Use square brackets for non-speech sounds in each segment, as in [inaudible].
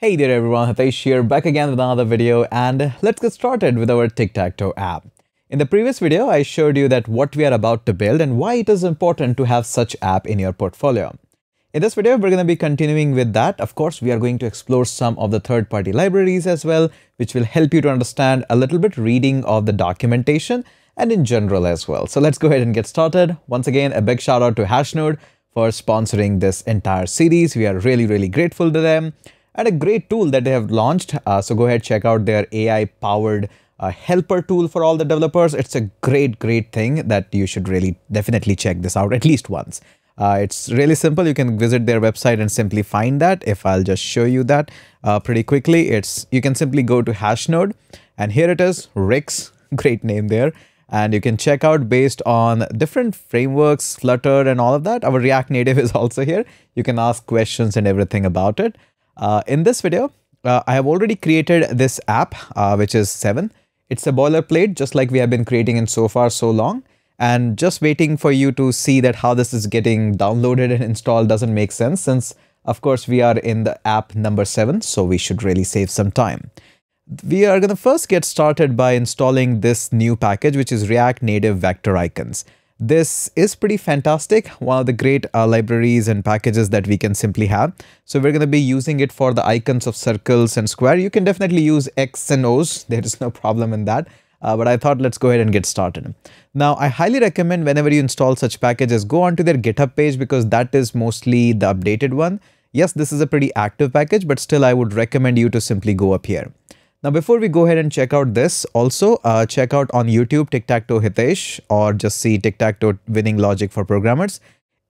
Hey there everyone, Hitesh here, back again with another video and let's get started with our Tic-Tac-Toe app. In the previous video, I showed you that what we are about to build and why it is important to have such app in your portfolio. In this video, we're going to be continuing with that. Of course, we are going to explore some of the third-party libraries as well, which will help you to understand a little bit reading of the documentation and in general as well. So let's go ahead and get started. Once again, a big shout out to Hashnode for sponsoring this entire series. We are really, really grateful to them and a great tool that they have launched. Uh, so go ahead, check out their AI powered uh, helper tool for all the developers. It's a great, great thing that you should really definitely check this out at least once. Uh, it's really simple. You can visit their website and simply find that. If I'll just show you that uh, pretty quickly, it's you can simply go to Hashnode and here it is, Rix, [laughs] great name there. And you can check out based on different frameworks, Flutter and all of that. Our React Native [laughs] is also here. You can ask questions and everything about it. Uh, in this video, uh, I have already created this app, uh, which is 7. It's a boilerplate, just like we have been creating in so far so long. And just waiting for you to see that how this is getting downloaded and installed doesn't make sense since, of course, we are in the app number 7, so we should really save some time. We are going to first get started by installing this new package, which is React Native Vector Icons. This is pretty fantastic, one of the great uh, libraries and packages that we can simply have. So we're going to be using it for the icons of circles and square. You can definitely use X and O's. [laughs] There is no problem in that. Uh, but I thought let's go ahead and get started. Now, I highly recommend whenever you install such packages, go onto their GitHub page because that is mostly the updated one. Yes, this is a pretty active package, but still I would recommend you to simply go up here. Now, before we go ahead and check out this, also uh, check out on YouTube Tic-Tac-Toe Hitesh or just see Tic-Tac-Toe winning logic for programmers.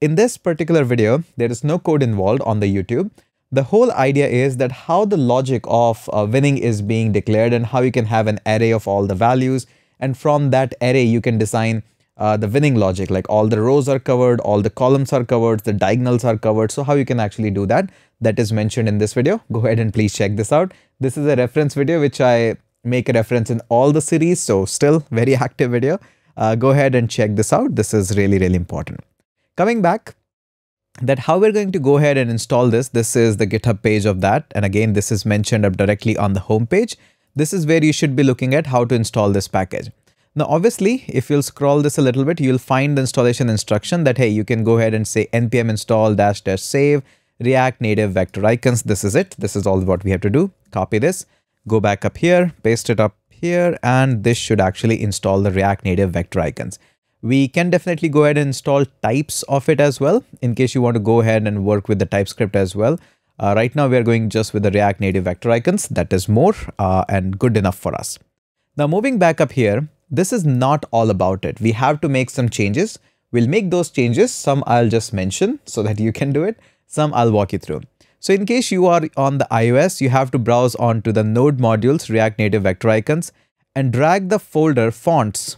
In this particular video, there is no code involved on the YouTube. The whole idea is that how the logic of uh, winning is being declared and how you can have an array of all the values. And from that array, you can design uh, the winning logic, like all the rows are covered, all the columns are covered, the diagonals are covered. So how you can actually do that, that is mentioned in this video. Go ahead and please check this out. This is a reference video which I make a reference in all the series. So still very [laughs] active video. Uh, go ahead and check this out. This is really, really important. Coming back, that how we're going to go ahead and install this. This is the GitHub page of that. And again, this is mentioned up directly on the home page. This is where you should be looking at how to install this package. Now, obviously, if you'll scroll this a little bit, you'll find the installation instruction that, hey, you can go ahead and say npm install dash dash save React Native Vector Icons. This is it. This is all what we have to do. Copy this, go back up here, paste it up here, and this should actually install the React Native Vector Icons. We can definitely go ahead and install types of it as well, in case you want to go ahead and work with the TypeScript as well. Uh, right now, we are going just with the React Native Vector Icons. That is more uh, and good enough for us. Now, moving back up here, this is not all about it. We have to make some changes. We'll make those changes. Some I'll just mention so that you can do it. Some I'll walk you through. So in case you are on the iOS, you have to browse onto the node modules, React Native Vector Icons, and drag the folder fonts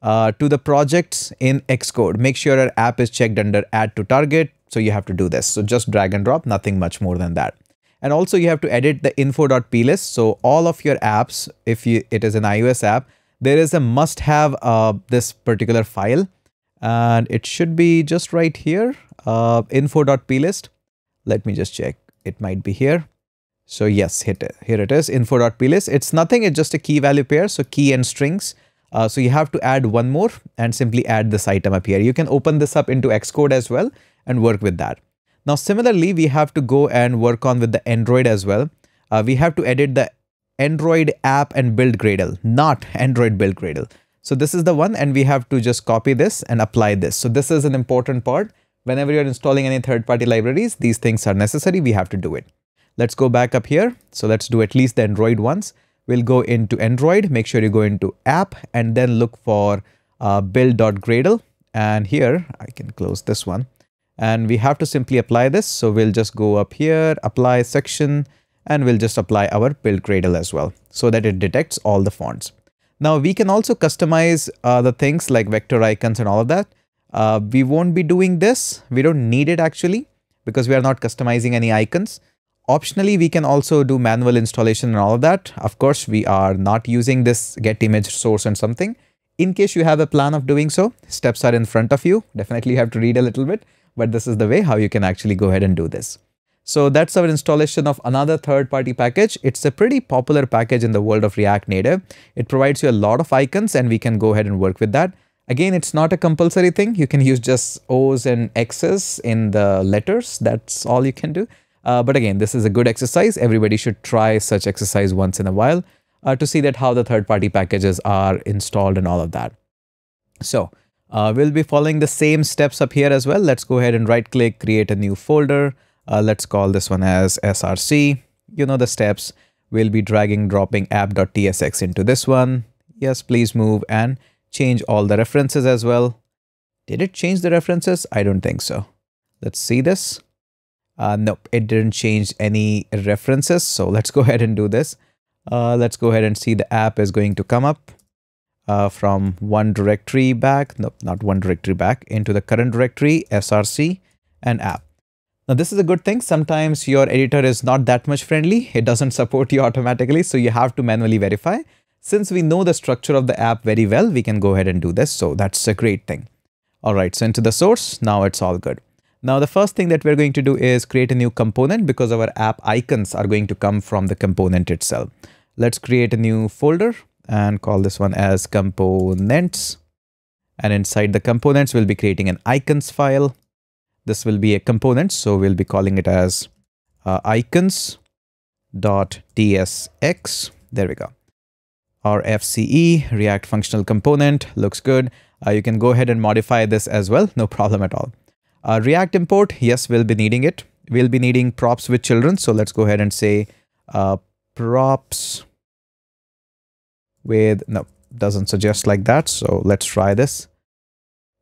uh, to the projects in Xcode. Make sure your app is checked under add to target. So you have to do this. So just drag and drop, nothing much more than that. And also you have to edit the info.plist. So all of your apps, if you, it is an iOS app, there is a must have uh, this particular file and it should be just right here uh, info.plist. Let me just check. It might be here. So yes, hit it. here it is, info.plist. It's nothing, it's just a key value pair, so key and strings. Uh, so you have to add one more and simply add this item up here. You can open this up into Xcode as well and work with that. Now similarly, we have to go and work on with the Android as well. Uh, we have to edit the Android app and build Gradle, not Android build Gradle. So this is the one and we have to just copy this and apply this. So this is an important part whenever you're installing any third-party libraries, these things are necessary. We have to do it. Let's go back up here. So let's do at least the Android ones. We'll go into Android, make sure you go into app and then look for uh, build.gradle. And here I can close this one and we have to simply apply this. So we'll just go up here, apply section, and we'll just apply our build Gradle as well so that it detects all the fonts. Now we can also customize uh, the things like vector icons and all of that. Uh, we won't be doing this. We don't need it actually because we are not customizing any icons. Optionally, we can also do manual installation and all of that. Of course, we are not using this get image source and something. In case you have a plan of doing so, steps are in front of you. Definitely you have to read a little bit, but this is the way how you can actually go ahead and do this. So that's our installation of another third-party package. It's a pretty popular package in the world of React Native. It provides you a lot of icons and we can go ahead and work with that. Again, it's not a compulsory thing. You can use just O's and X's in the letters. That's all you can do. Uh, but again, this is a good exercise. Everybody should try such exercise once in a while uh, to see that how the third-party packages are installed and all of that. So uh, we'll be following the same steps up here as well. Let's go ahead and right click, create a new folder. Uh, let's call this one as src. You know the steps. We'll be dragging, dropping app.tsx into this one. Yes, please move and change all the references as well. Did it change the references? I don't think so. Let's see this. Uh, nope, it didn't change any references. So let's go [laughs] ahead and do this. Uh, let's go ahead and see the app is going to come up uh, from one directory back. Nope, not one directory back into the current directory, src and app. Now this is a good thing. Sometimes your editor is not that much friendly. It doesn't support you [laughs] automatically. So you have to manually verify. Since we know the structure of the app very well, we can go ahead and do this. So that's a great thing. All right, so into the source, now it's all good. Now the first thing that we're going to do is create a new component because our app icons are going to come from the component itself. Let's create a new folder and call this one as components. And inside the components, we'll be creating an icons file. This will be a component, so we'll be calling it as uh, tsx. There we go. RFCE, React Functional Component, looks good. Uh, you can go ahead and modify this as well, no problem at all. Uh, React import, yes, we'll be needing it. We'll be needing props with children, so let's go ahead and say uh, props with, no, doesn't suggest like that, so let's try this.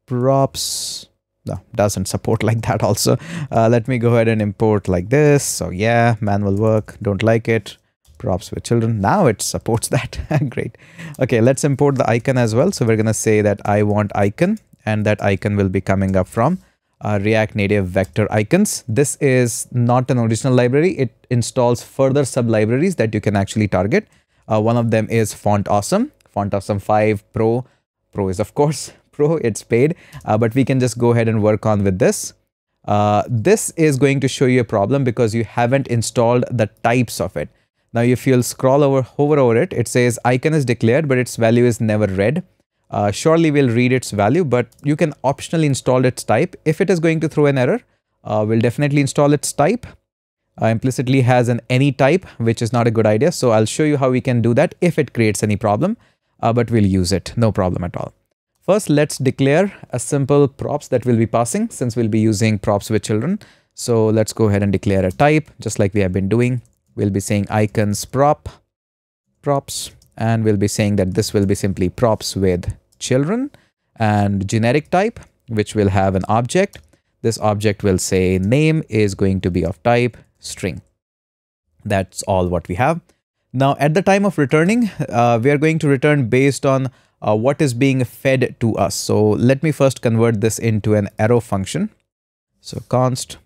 Props no, doesn't support like that also. Uh, let me go ahead and import like this. So yeah, manual work, don't like it. Props with children. Now it supports [laughs] that. Great. Okay, let's import the icon as well. So we're going to say that I want icon and that icon will be coming up from uh, React Native Vector Icons. This is not an original library. It installs further sub-libraries that you can actually target. Uh, one of them is Font Awesome, Font Awesome 5 Pro. Pro is, of course, Pro, it's paid, uh, but we can just go ahead and work on with this. Uh, this is going to show you a problem because you haven't installed the types of it. Now, if you'll scroll over, hover over it, it says icon is declared, but its value is never read. Uh, surely we'll read its value, but you can optionally install its type. If it is going to throw an error, uh, we'll definitely install its type. Uh, implicitly has an any type, which is not a good idea. So I'll show you how we can do that if it creates any problem, uh, but we'll use it, no problem at all. First, let's declare a simple props that we'll be passing since we'll be using props with children. So let's go ahead and declare a type just like we have been doing. We'll be saying icons prop props and we'll be saying that this will be simply props with children and generic type which will have an object. This object will say name is going to be of type string. That's all what we have. Now at the time of returning, uh, we are going to return based on uh, what is being fed to us. So let me first convert this into an arrow function. So const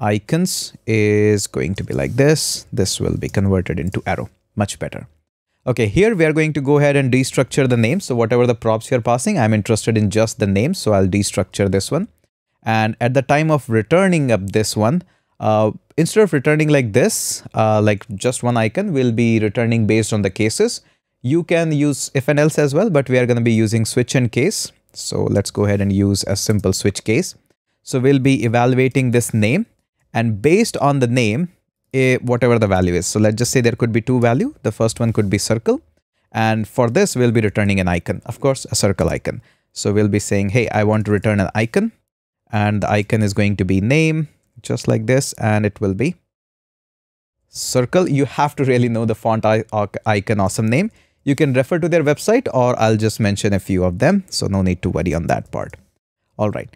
icons is going to be like this. This will be converted into arrow, much better. Okay, here we are going to go ahead and destructure the name. So whatever the props you're passing, I'm interested in just the name. So I'll destructure this one. And at the time of returning up this one, uh, instead of returning like this, uh, like just one icon, we'll be returning based on the cases. You can use if and else as well, but we are going to be using switch and case. So let's go ahead and use a simple switch case. So we'll be evaluating this name and based on the name, a, whatever the value is. So let's just say there could be two value. The first one could be circle. And for this, we'll be returning an icon, of course, a circle icon. So we'll be saying, hey, I want to return an icon and the icon is going to be name just like this and it will be circle. You have to really know the font icon awesome name. You can refer to their website or I'll just mention a few of them. So no need to worry on that part. All right.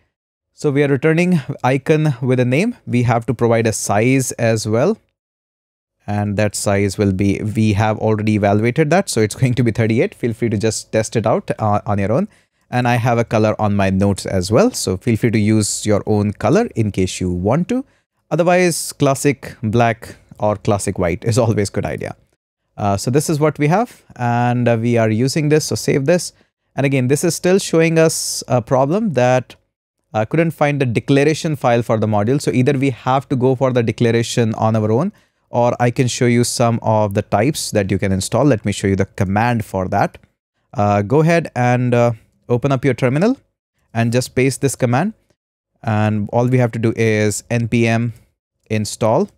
So we are returning icon with a name. We have to provide a size as well. And that size will be, we have already evaluated that. So it's [laughs] going to be 38. Feel free to just test it out uh, on your own. And I have a color on my notes as well. So feel free to use your own color in case you want to. Otherwise, classic black or classic white is [laughs] always good idea. Uh, so this is what we have and uh, we are using this. So save this. And again, this is still showing us a problem that I couldn't find the declaration file for the module. So either we have to go for the declaration on our own, or I can show you some of the types that you can install. Let me show you the command for that. Uh, go ahead and uh, open up your terminal and just paste this command. And all we have to do is npm install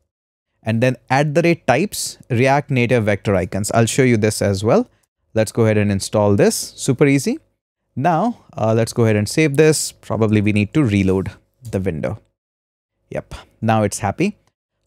and then add the rate types React Native vector icons. I'll show you this as well. Let's go ahead and install this. Super easy. Now, uh, let's go ahead and save this. Probably we need to reload the window. Yep, now it's happy.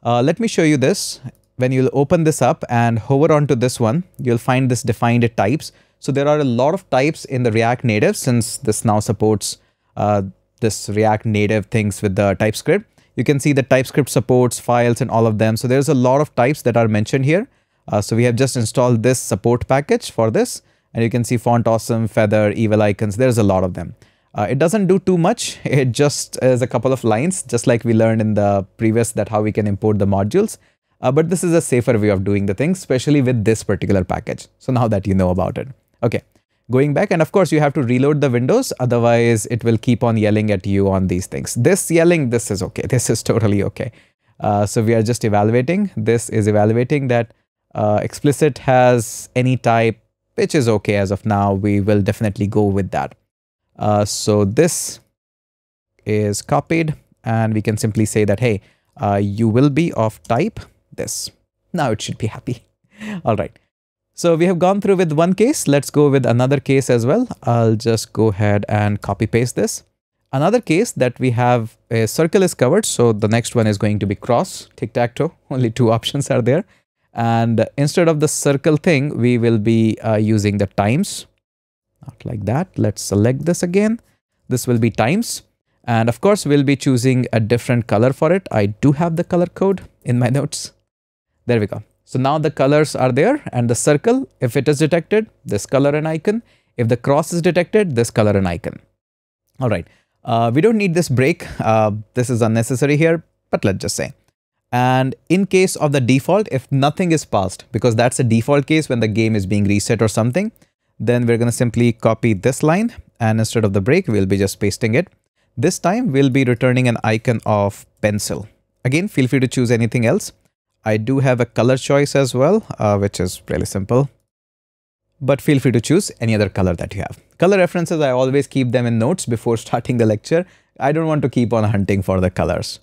Uh, let me show you this. When you'll open this up and hover onto this one, you'll find this defined types. So there are a lot of types in the React Native since this now supports uh, this React Native things with the TypeScript. You can see the TypeScript supports files and all of them. So there's a lot of types that are mentioned here. Uh, so we have just installed this support package for this. And you can see font awesome, feather, evil icons. There's a lot of them. Uh, it doesn't do too much. [laughs] It just is a couple of lines, just like we learned in the previous that how we can import the modules. Uh, but this is a safer way of doing the things, especially with this particular package. So now that you know about it. Okay, going back. And of course, you have to reload the windows. Otherwise, it will keep on yelling at you on these things. This yelling, this is okay. [laughs] This is totally okay. Uh, so we are just evaluating. This is evaluating that uh, explicit has any type, which is okay as of now. We will definitely go with that. Uh, so this is copied and we can simply say that, hey, uh, you will be of type this. Now it should be happy. [laughs] All right. So we have gone through with one case. Let's go with another case as well. I'll just go ahead and copy paste this. Another case that we have a circle is covered. So the next one is going to be cross, tic-tac-toe. [laughs] Only two options are there. And instead of the circle thing, we will be uh, using the times. Not like that. Let's select this again. This will be times. And of course, we'll be choosing a different color for it. I do have the color code in my [laughs] notes. There we go. So now the colors are there and the circle, if it is detected, this color and icon. If the cross is detected, this color and icon. All right. Uh, we don't need this break. Uh, this is unnecessary here, but let's just say. And in case of the default, if nothing is passed, because that's a default case when the game is being reset or something, then we're going to simply copy this line and instead of the break, we'll be just pasting it. This time we'll be returning an icon of pencil. Again, feel free to choose anything else. I do have a color choice as well, uh, which is really simple. But feel free to choose any other color that you have. Color references, I always keep them in notes before [laughs] starting the lecture. I don't want to keep on hunting for the colors.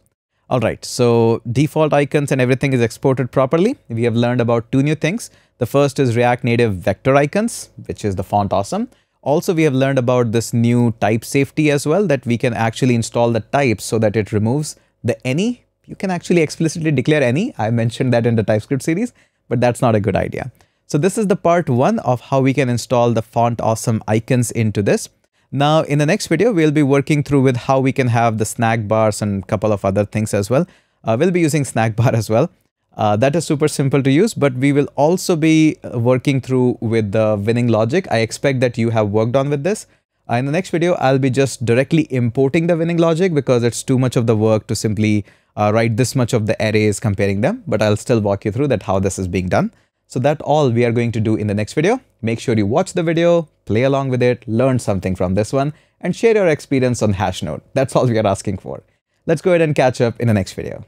All right, so default icons and everything is exported properly. We have learned about two new things. The first is React Native vector icons, which is the font awesome. Also, we have learned about this new type safety as well, that we can actually install the types so that it removes the any. You can actually explicitly declare any. I mentioned that in the TypeScript series, but that's not a good idea. So this is the part one of how we can install the font awesome icons into this. Now, in the next video, we'll be working through with how we can have the snack bars and a couple of other things as well. Uh, we'll be using snack bar [laughs] as well. Uh, that is super simple to use, but we will also be working through with the winning logic. I expect that you have worked on with this. Uh, in the next video, I'll be just directly importing the winning logic because it's too much of the work to simply uh, write this much of the arrays comparing them, but I'll still walk you through that how this is being done. So that all we are going to do in the next video. Make sure you watch the video, play along with it, learn something from this one, and share your experience on Hashnode. That's all we are asking for. Let's go ahead and catch up in the next video.